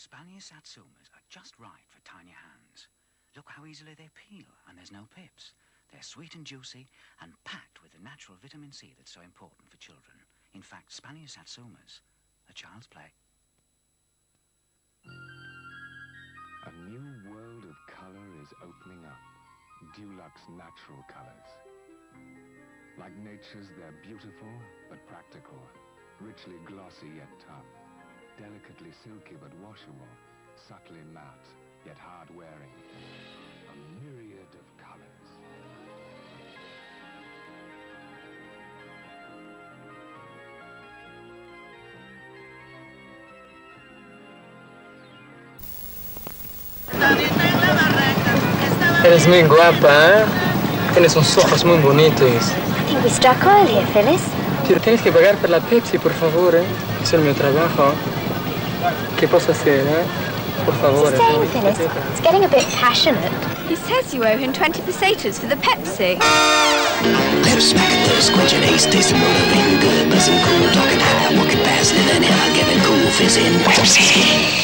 Spanish Satsumas are just right for tiny hands. Look how easily they peel, and there's no pips. They're sweet and juicy, and packed with the natural vitamin C that's so important for children. In fact, Spanish Satsumas are child's play. A new world of color is opening up. Dulux natural colors. Like nature's, they're beautiful but practical. Richly glossy yet tough. Delicately silky but washable. Subtly matte yet hard-wearing. A myriad of colors. Eres muy guapa, ¿eh? Tienes unos ojos muy bonitos. I think we struck oil here, Phyllis. Pero tienes que pagar por la Pepsi, por favor, ¿eh? Es el mío trabajo. ¿Qué puedo hacer, eh? Por favor. Sustain, Phyllis. It's getting a bit passionate. He says you owe him 20 pesetas for the Pepsi. Let her smack it, let her squinch it, ace, tasting, motivating, good, buzzing, cool, talking high, walking fast, living hell, giving cool, fizzing, Pepsi.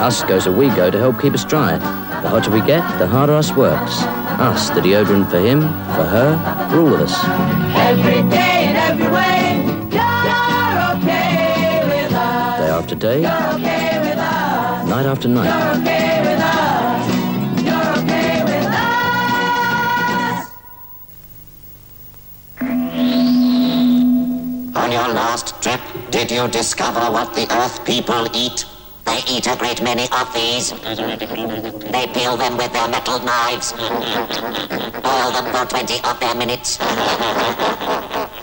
Us goes a we go to help keep us dry. The hotter we get, the harder us works. Us, the deodorant for him, for her, for all of us. Day after day, night after night. On your last trip, did you discover what the Earth people eat? They eat a great many of these. They peel them with their metal knives. Boil them for 20 of their minutes.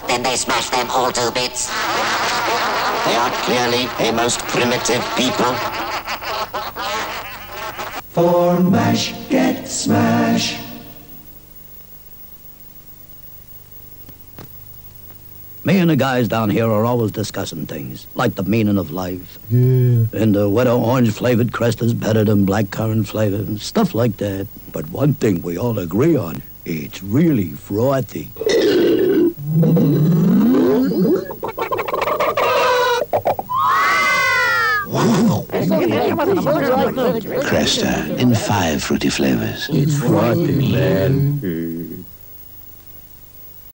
Then they smash them all to bits. They are clearly a most primitive people. For mash, get smash. Me and the guys down here are always discussing things, like the meaning of life. Yeah. And uh, whether orange flavored crest is better than blackcurrant flavor, and stuff like that. But one thing we all agree on, it's really frothy. Cresta in five fruity flavors. It's frothy, man.